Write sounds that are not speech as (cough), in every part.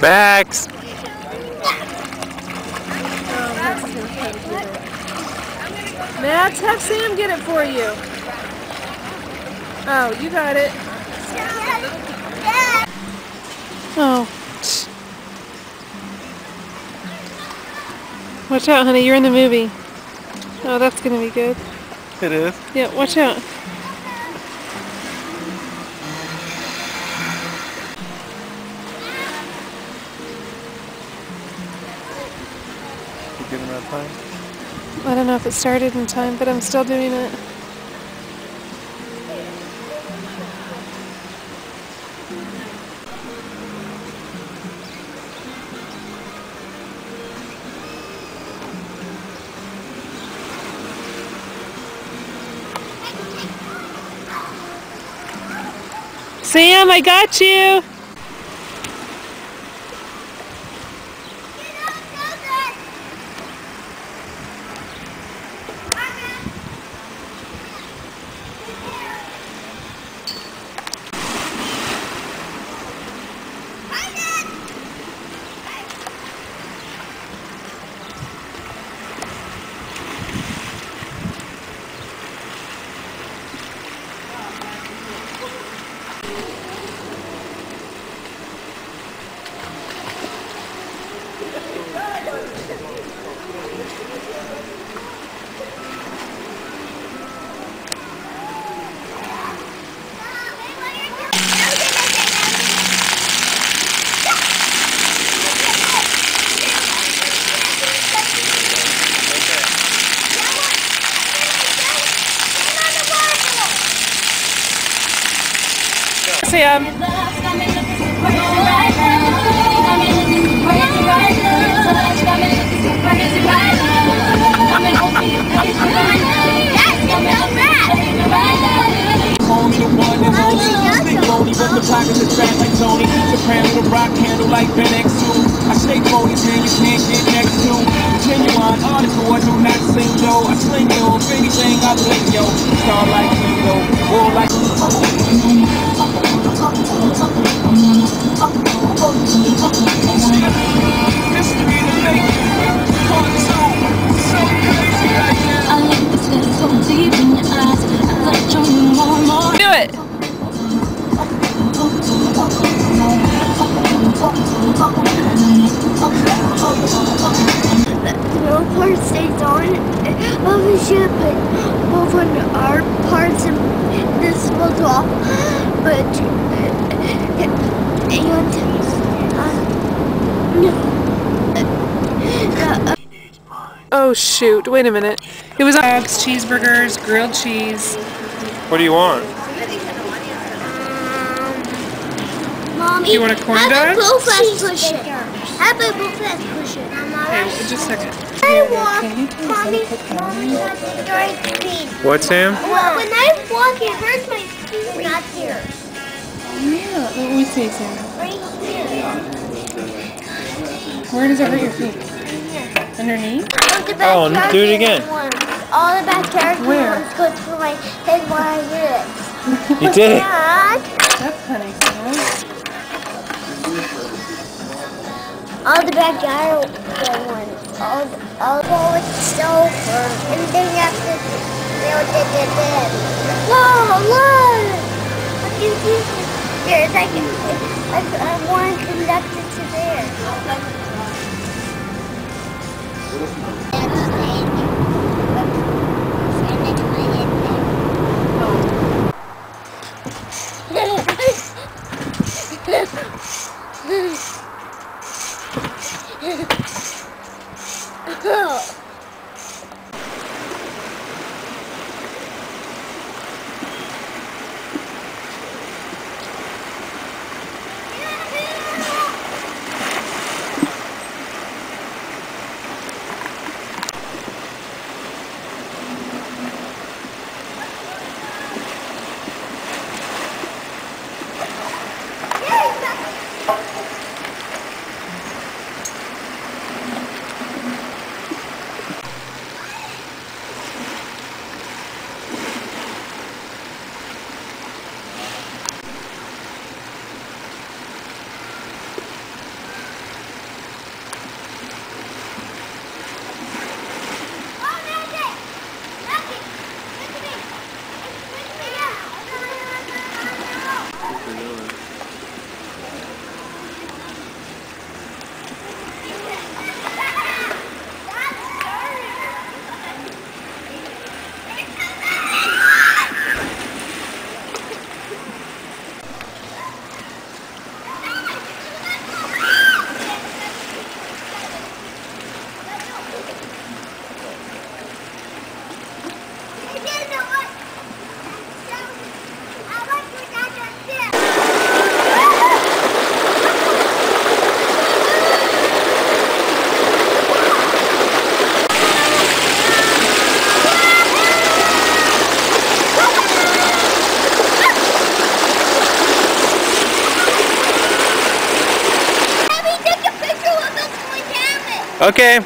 Max! Max, have Sam get it for you. Oh, you got it. Oh. Watch out, honey. You're in the movie. Oh, that's gonna be good. It is. Yeah, watch out. I don't know if it started in time, but I'm still doing it. Sam, I got you. Sam. Sling yo, if I bling yo. Star like Ringo, war like. Mystery to make part two. So crazy right now. I like this look so deep in your eyes. I like you more and more. Do it. (laughs) no part stays on. Well, we should put both on our parts and this will drop. But and uh, uh, Oh shoot, wait a minute. It was dogs, cheeseburgers, grilled cheese. What do you want? mommy, Do you want a corn dog? About Blue Fast push it? How about Blue Fast push it? Okay, just a second. I walk, mommy, mommy, not the right speed. What, Sam? Well, when I walk, it hurts my feet, not here. Yeah, let me see, Sam. Right here. Where does it hurt your feet? Underneath? All the Oh, do it again. ones. All the backyard Where? ones go through my head when I hear it. You did it. That's honey, Sam. All the backyard ones. All, the- all the it's over. And then you have to, did, did, did. Whoa, look! Do you see? Here, it's like, it's like I want connected to there. Okay.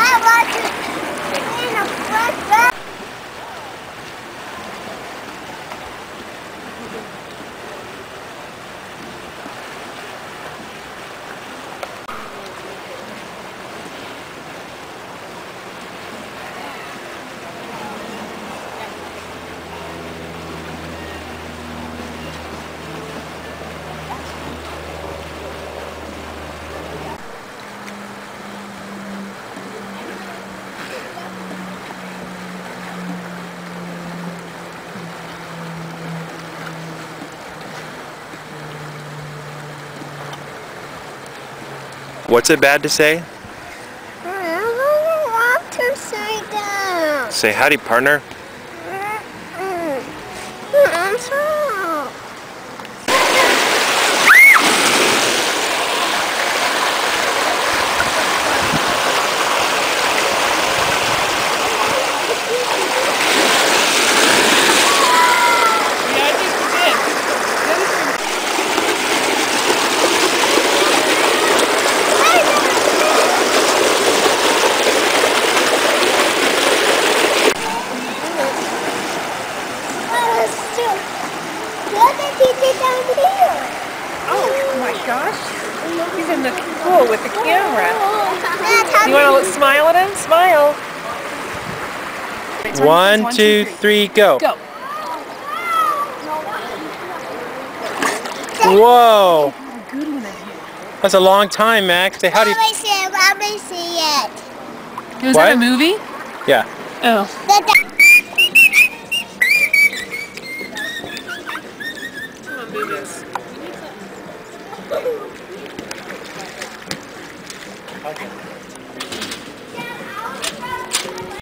I want to in a front What's it bad to say? I don't want to say that. Say howdy, partner. I'm sorry. Look at TJ down here. Oh my gosh. He's in the pool with the camera. (laughs) You want to smile at him? Smile. One, two, three, go. Go. Whoa. That's a long time, Max. Say howdy. Let me see it. Let me see it. Was What? that a movie? Yeah. Oh. The da- Come on, do